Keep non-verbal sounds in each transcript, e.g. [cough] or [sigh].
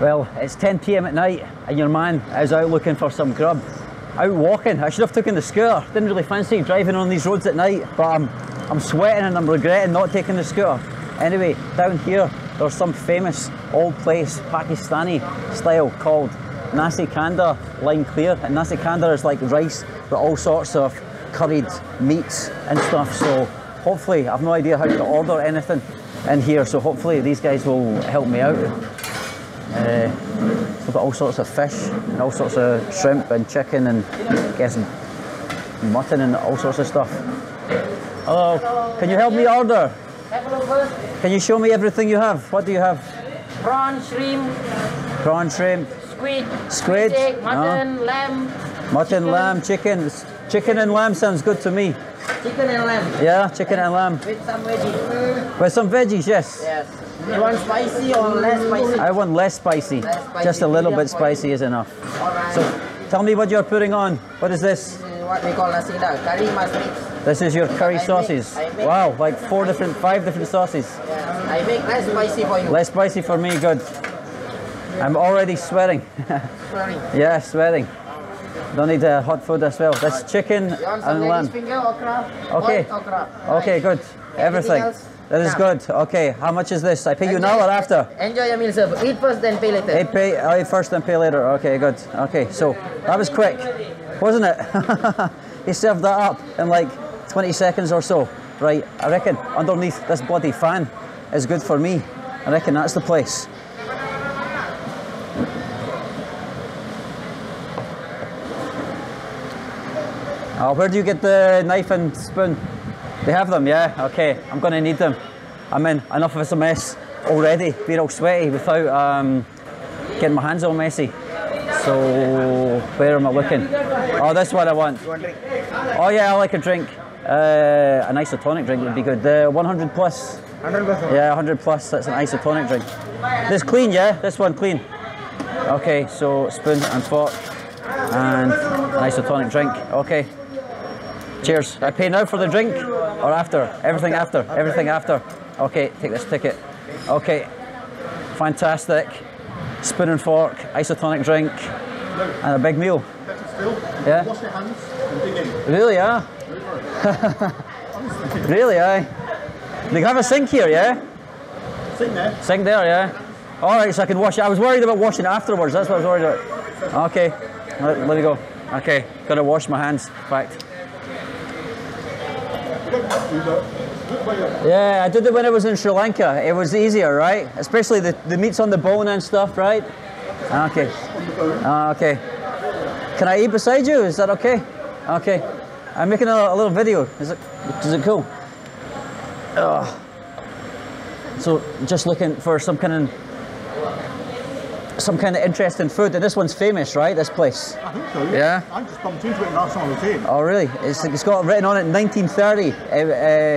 Well, it's 10 p.m. at night, and your man is out looking for some grub. Out walking. I should have taken the scooter. Didn't really fancy driving on these roads at night, but I'm, I'm sweating and I'm regretting not taking the scooter. Anyway, down here, there's some famous old place, Pakistani style, called Nasi Kandar Line Clear. And Nasi Kandar is like rice with all sorts of curried meats and stuff. So hopefully, I've no idea how to order anything in here. So hopefully, these guys will help me out. Uh, we've got all sorts of fish and all sorts of shrimp and chicken and guessing mutton and all sorts of stuff. Hello, can you help me order? Have a look first. Can you show me everything you have? What do you have? Prawn, shrimp, Prawn, shrimp, squid, Squid? egg, mutton, lamb, mutton, Chicken. lamb, chicken. Chicken and lamb sounds good to me. Chicken and lamb. Yeah, chicken and lamb. With some veggies. With some veggies, yes. Yes. You want spicy or less spicy? I want less spicy. Less spicy, Just a little bit spicy is enough. Alright. So tell me what you're putting on. What is this? This is what we call nasi curry must. This is your curry I sauces. I make- Wow, like four different, five different sauces. Yes. I make less spicy for you. Less spicy for me, good. I'm already sweating. [laughs] sweating. yeah, sweating. Don't need uh, hot food as well. That's chicken want some and lamb. Okay. Okay, good. Everything. That is good. Okay, how much is this? I pay you now or after? Enjoy your meal, sir. Eat first, then pay later. I pay, I first then pay later. Okay, good. Okay, so that was quick, wasn't it? [laughs] he served that up in like 20 seconds or so. Right, I reckon underneath this bloody fan is good for me. I reckon that's the place. Oh, where do you get the knife and spoon? They have them, yeah? Okay, I'm gonna need them. I'm in enough of a mess already, being all sweaty without um, getting my hands all messy. So, where am I looking? Oh, this one I want. Oh yeah, I like a drink. Uh, an isotonic drink would be good. The 100 plus. 100%. Yeah, 100 plus, that's an isotonic drink. This clean, yeah? This one clean. Okay, so spoon and fork and an isotonic drink. Okay. Cheers. I pay now for the drink or after? Everything after. Everything after. Okay, take this ticket. Okay. Fantastic. Spoon and fork, isotonic drink, and a big meal. Yeah? Wash your hands and dig in. Really, yeah? [laughs] really, aye? They have a sink here, yeah? Sitting there. Sink there, yeah? All right, so I can wash it. I was worried about washing afterwards. That's what I was worried about. Okay, let, let me go. Okay, gotta wash my hands. Fact. Yeah, I did it when I was in Sri Lanka. It was easier, right? Especially the, the meat's on the bone and stuff, right? Okay. Ah, okay. Can I eat beside you? Is that okay? Okay. I'm making a, a little video. Is it, is it cool? Ugh. So just looking for some kind of some kind of interesting food. And this one's famous, right? This place. I think so. Yeah? I just bumped into it last time I was here. Oh, really? It's, it's got written on it 1930. It,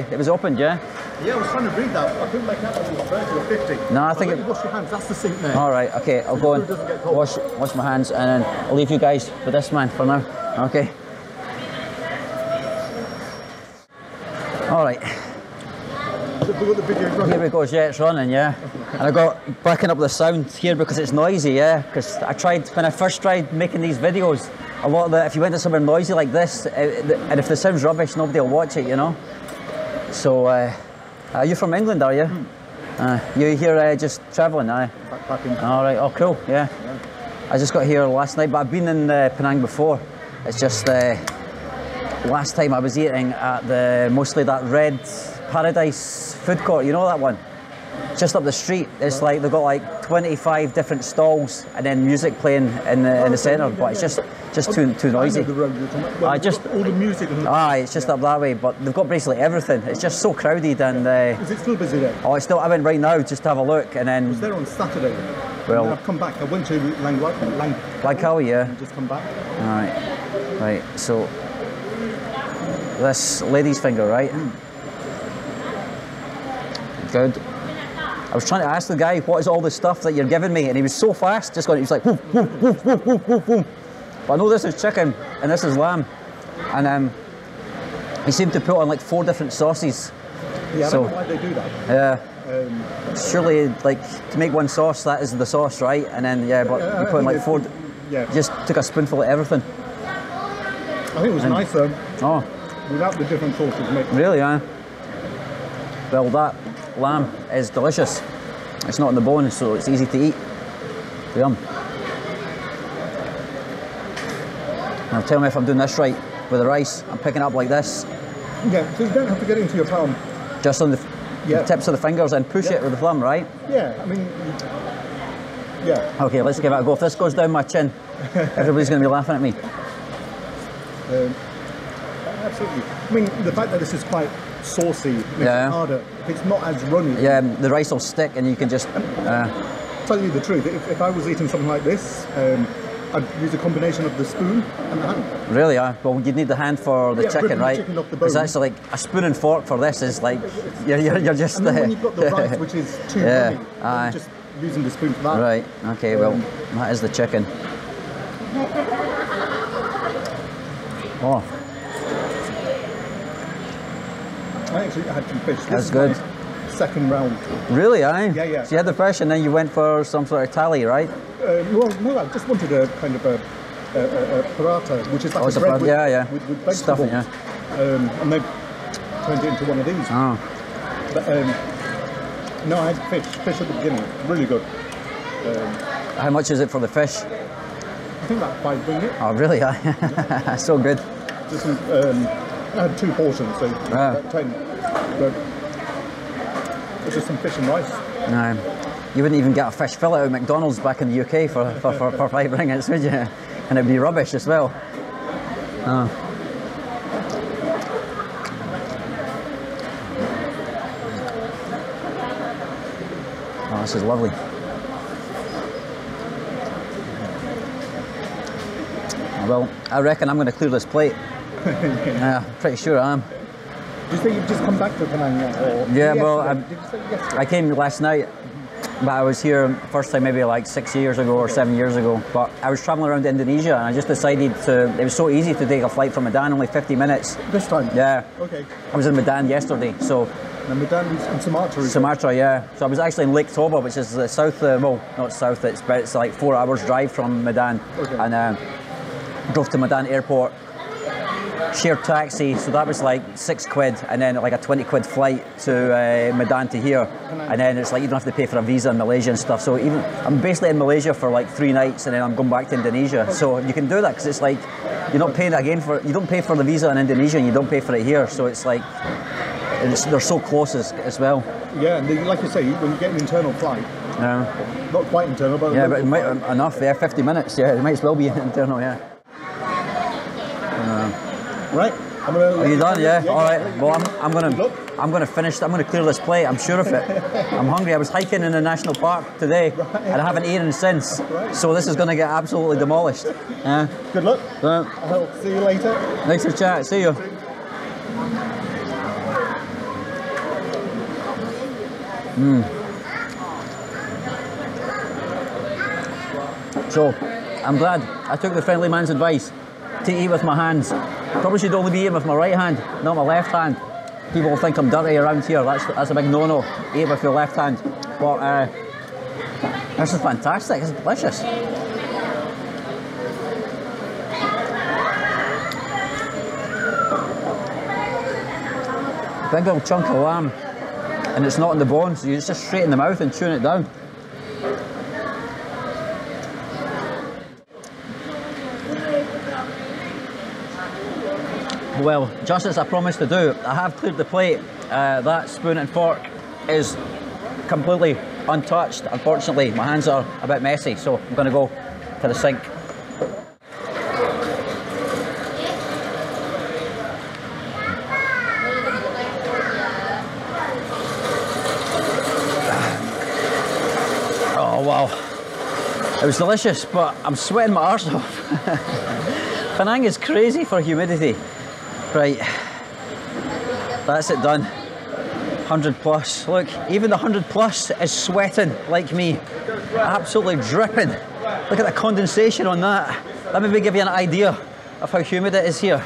uh, it was opened, yeah? Yeah, I was trying to read that. I couldn't make out whether it was 30 or 50. No, I think it- you wash your hands. That's the sink there. All right. Okay, I'll go and food doesn't get cold. wash wash my hands, and then I'll leave you guys with this man for now. Okay. All right. We've got the video running. Here we go, yeah, it's running, yeah. And I got backing up the sound here because it's noisy, yeah. Because I tried, when I first tried making these videos, a lot of the, if you went to somewhere noisy like this, uh, and if the sound's rubbish, nobody will watch it, you know. So, uh, are you from England, are you? Uh, you here uh, just travelling, aye? Backpacking. All right, oh cool, yeah. I just got here last night, but I've been in uh, Penang before. It's just uh, last time I was eating at the mostly that red paradise food court. You know that one? Just up the street. It's like they've got like 25 different stalls and then music playing in the in the centre, but it's just just too too noisy. know the road you're talking about. Well, I just- all the music. Ah, it's just up that way, but they've got basically everything. It's just so crowded and. Uh, Is it still busy there? Oh, it's still. I went right now just to have a look, and I then was there on Saturday. Well- I've come back. I went to Lang Lang how yeah. just come back. All right, right. So this lady's finger, right? Good. I was trying to ask the guy what is all the stuff that you're giving me, and he was so fast, just going. He was like, woof, woof, woof, woof, woof, woof, woof. But I know this is chicken and this is lamb, and um, he seemed to put on like four different sauces. Yeah, I don't know why they do that. Yeah. Um, Surely, like to make one sauce, that is the sauce, right? And then yeah, but Yeah, you put in like four. yeah. Just took a spoonful of everything. I think it was nice um, Oh, without the different sauces mixed. really? Huh? Well, that lamb is delicious. It's not in the bone, so it's easy to eat. Yum. Now tell me if I'm doing this right with the rice. I'm picking up like this, Yeah, so you don't have to get into your palm. just on the, Yeah. the tips of the fingers, and push Yeah. it with the thumb, right? Yeah, I mean, yeah. Okay, let's give it a go. If this goes down my chin, [laughs] everybody's going to be laughing at me. Um, absolutely. I mean, the fact that this is quite saucy makes Yeah. it harder. If it's not as runny, Yeah, the rice will stick, and you can just. Uh, tell you the truth, if, if I was eating something like this, um, I'd use a combination of the spoon and the hand. really, uh, well, you'd need the hand for the Yeah, chicken, the right? chicken off the Because bone. that's like a spoon and fork for this is like you're, you're, you're just. And then uh, when you've got the [laughs] rice, which is too Yeah, runny, aye. just using the spoon for that. Right. Okay. Well, Um, that is the chicken. Oh, I actually had some fish. This That's good. Second round. really? Aye. Yeah, yeah. So you had the fish, and then you went for some sort of thali, right? Uh, well, no, I just wanted a kind of a, a, a, a paratha, which is like Oh, a bread with, yeah, yeah. with, with. Stuffing, yeah. Um, and they've turned it into one of these. Oh, But um, no, I had fish, fish at the beginning. Really good. how much is it for the fish? I think about five ringgit. Oh, really? [laughs] Aye. so good. Just some, um, I had two portions, so Ah. about ten. But it's just some fish and rice. No. You wouldn't even get a fish fillet at McDonald's back in the UK for, for, for, for five ringgits, [laughs] would you? And it'd be rubbish as well. Oh. Oh, this is lovely. Well, I reckon I'm going to clear this plate. [laughs] yeah, pretty sure I am. Did you say you've just come back to Penang? Or Yeah, well. I'm- Did you say yesterday? I came last night, but I was here first time maybe like six years ago or seven years ago. But I was traveling around Indonesia and I just decided to. It was so easy to take a flight from Medan, only 50 minutes. This time? Yeah, Okay. I was in Medan yesterday, so And Medan in Sumatra. Sumatra, yeah. So I was actually in Lake Toba, which is the south. Uh, well, not south. It's but it's like four hours drive from Medan, Okay. and uh, drove to Medan airport. Shared taxi, so that was like six quid, and then like a twenty quid flight to uh, Medan to here, and then it's like you don't have to pay for a visa in Malaysia and stuff. So even I'm basically in Malaysia for like three nights, and then I'm going back to Indonesia. So you can do that because it's like you're not paying again for you don't pay for the visa in Indonesia, and you don't pay for it here. So it's like it's, they're so close as, as well. Yeah, and like you say, when you get an internal flight, Yeah. not quite internal, but Yeah, but might, enough. Yeah, 50 minutes. Yeah, it might as well be [laughs] internal. Yeah. Right? I'm gonna. Are you done? Yeah. All right. Well, I'm, I'm gonna Look. I'm gonna finish. I'm gonna clear this plate. I'm sure of it. [laughs] I'm hungry. I was hiking in the national park today, and I haven't eaten since. Right. So this is gonna get absolutely demolished. Yeah. Good luck. Uh, I'll see you later. nice to chat. See you. Mm. So, I'm glad I took the friendly man's advice to eat with my hands. Probably should only be eating with my right hand, not my left hand. People think I'm dirty around here. That's that's a big no-no. Eat with your left hand. But uh, this is fantastic. It's delicious. Big old chunk of lamb, and it's not in the bones. You just straight in the mouth and chewing it down. Well, just as I promised to do, I have cleared the plate. Uh, that spoon and fork is completely untouched. Unfortunately, my hands are a bit messy, so I'm going to go to the sink. Oh wow, it was delicious, but I'm sweating my arse off. [laughs] Penang is crazy for humidity. Right, that's it done. 100 plus. Look, even the 100 plus is sweating like me. Absolutely dripping. Look at the condensation on that. Let me give you an idea of how humid it is here.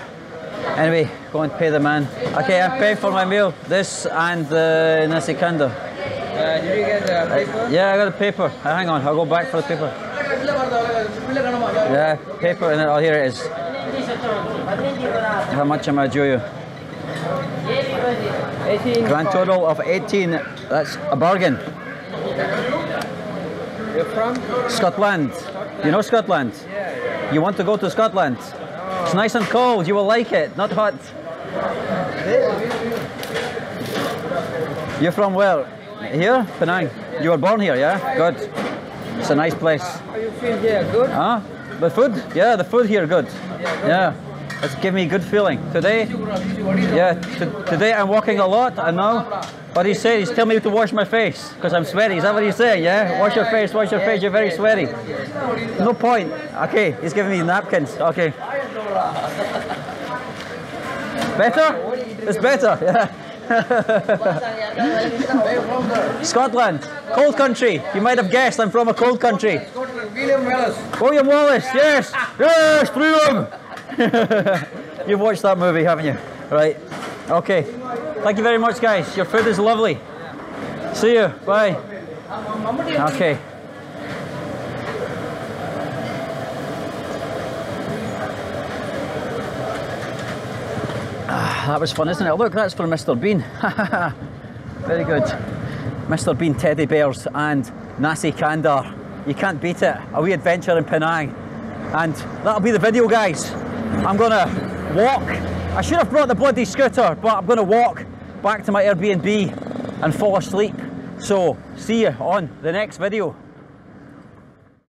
Anyway, go and pay the man. Okay, I'm paying for my meal. This and the nasi kandar. Uh, did you get the paper? Yeah, I got the paper. Uh, hang on, I'll go back for the paper. Yeah, paper, and then, oh, here it is. How much am I due you? Grand total of 18. That's a bargain. You're from? Scotland. You know Scotland? You want to go to Scotland? It's nice and cold. You will like it. Not hot. You're from where? Here? Penang. You were born here, yeah? Good. It's a nice place. How you feel here? Good? Huh? The food? Yeah, the food here good. Yeah. It's giving me a good feeling. Today, yeah, today I'm walking a lot, I know. What he said, he's telling me to wash my face because I'm sweaty. Is that what he's saying? Yeah? Wash your face, wash your face, you're very sweaty. No point. Okay, he's giving me napkins. Okay. Better? It's better, [laughs] yeah. [laughs] Scotland, cold country. You might have guessed I'm from a cold country. William Wallace. William Wallace, yes, yes, freedom. [laughs] You've watched that movie, haven't you? Right. Okay. Thank you very much, guys. Your food is lovely. See you. Bye. Okay. Ah, that was fun, isn't it? Look, that's for Mr. Bean. [laughs] Very good. Mr. Bean teddy bears and Nasi Kandar. You can't beat it. A wee adventure in Penang. And that'll be the video, guys. I'm gonna walk. I should have brought the bloody scooter, but I'm gonna walk back to my Airbnb and fall asleep. So, see you on the next video.